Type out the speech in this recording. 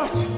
What?